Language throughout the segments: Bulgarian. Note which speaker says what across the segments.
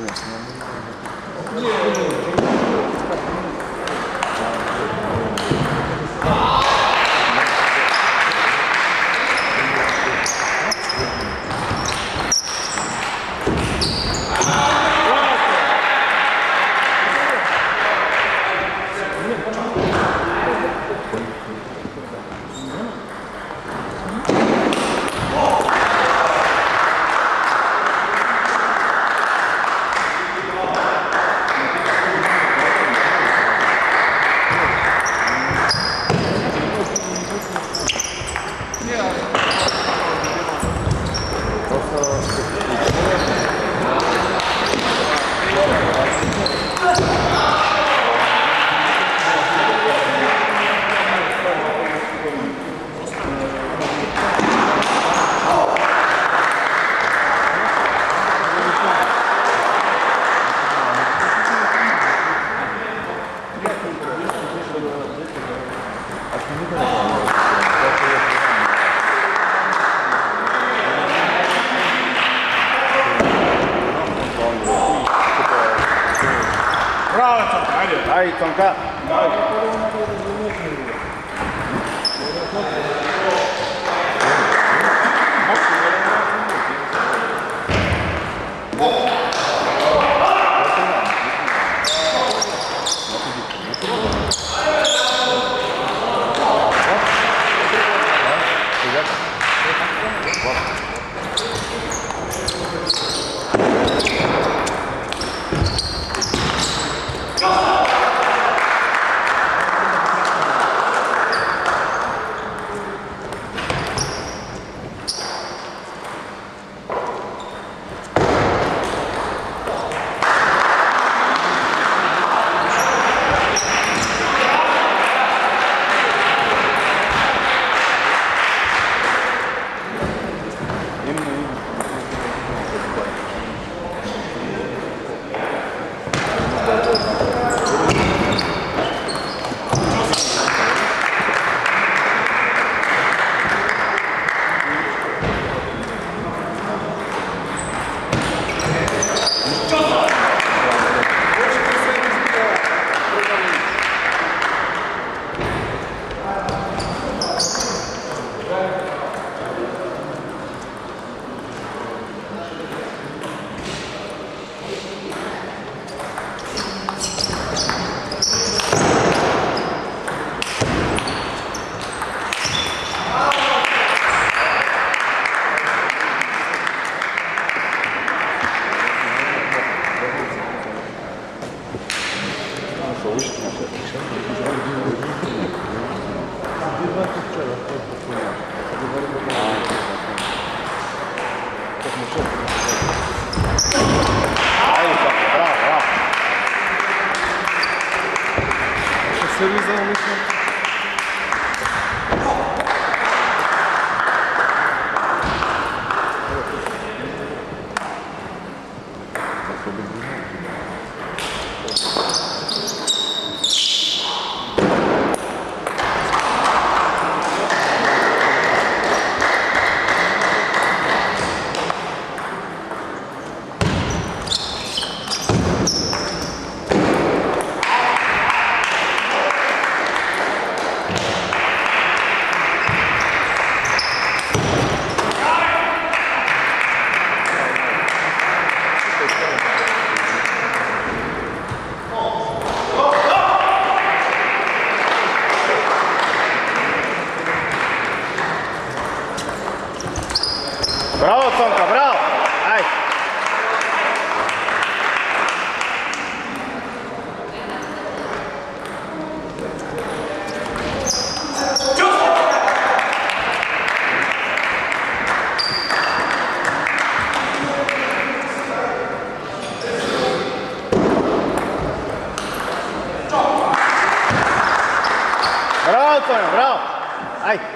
Speaker 1: こと
Speaker 2: ですね。アイコ
Speaker 1: ンか。
Speaker 2: Celui-là, Sonka, bravo. Ajde. Bravo, bravo. Ajde.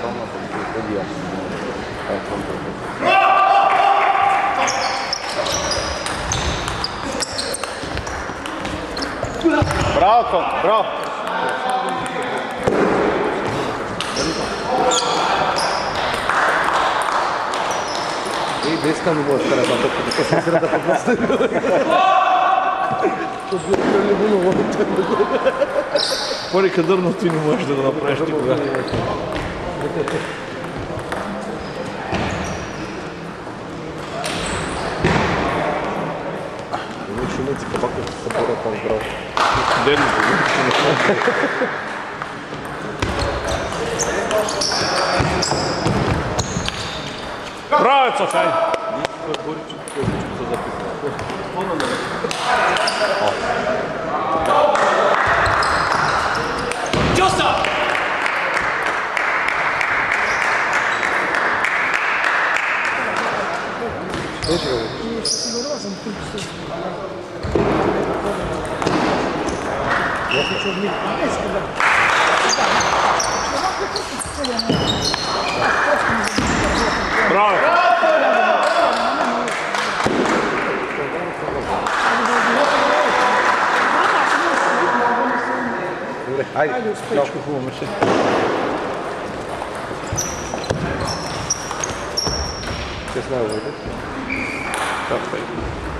Speaker 2: Травма, пък и аз. Това е по-добре. Браво, Цонка, браво!
Speaker 3: И деска не можеш да работи, като се среда по гласа. По-рекадърно ти не можеш да го направиш никога. Шумици кабака се събира там здраво. Ден,
Speaker 2: Браво, Цофай! Браво!
Speaker 3: Hij doet speech voor.
Speaker 2: Het is nou weer. Dat weet ik.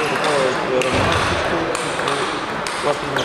Speaker 3: Давай, давай, Bravo!